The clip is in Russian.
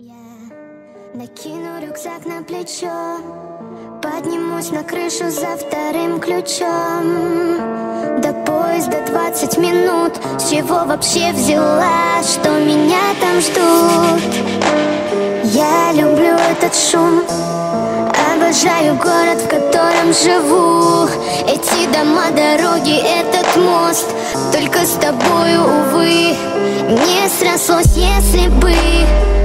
Я накину рюкзак на плечо Поднимусь на крышу за вторым ключом. До поезда 20 минут С чего вообще взяла, что меня там ждут? Я люблю этот шум Обожаю город, в котором живу. Эти дома, дороги, этот мост Только с тобою, увы Не срослось, если бы.